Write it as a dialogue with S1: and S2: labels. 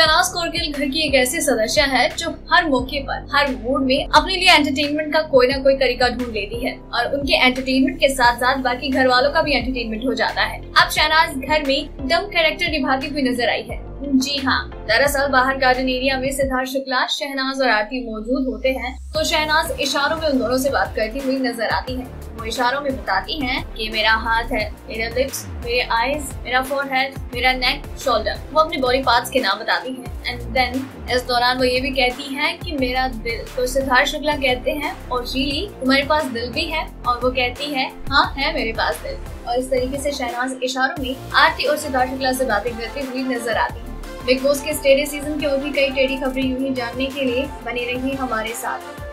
S1: Jedi कोरगिल घर की एक ऐसी सदस्य है जो हर मौके पर, हर मूड में अपने लिए एंटरटेनमेंट का कोई ना कोई तरीका ढूंढ लेती है और उनके एंटरटेनमेंट के साथ साथ बाकी घर वालों का भी एंटरटेनमेंट हो जाता है। अब शहनाज घर में डम कैरेक्टर निभाती हुई नज़र आई है। जी हाँ दरअसल बाहर गार्डन एरिया में सिद्धार्थ शुक्ला, शहनाज और आरती मौजूद होते हैं तो शहनाज इशारों में उन दोनों से बात करती हुई नज़र आती है। वो इशारों में बताती हैं कि मेरा हाथ है, मेरा लिप्स मेरे आईज मेरा फोरहेड मेरा नेक शोल्डर वो अपने बॉडी पार्ट्स के नाम बताती हैं। एंड देन इस दौरान वो ये भी कहती हैं कि मेरा दिल तो सिद्धार्थ शुक्ला कहते हैं, और शीली तुम्हारे पास दिल भी है, और वो कहती है हाँ है मेरे पास दिल। और इस तरीके से शहनाज इशारों में आरती और सिद्धार्थ शुक्ला से बातें करती हुई नज़र आती है। बिग बॉस के स्टेडी सीज़न की और भी कई टेढ़ी खबरें यूँ ही जानने के लिए बने रही हमारे साथ।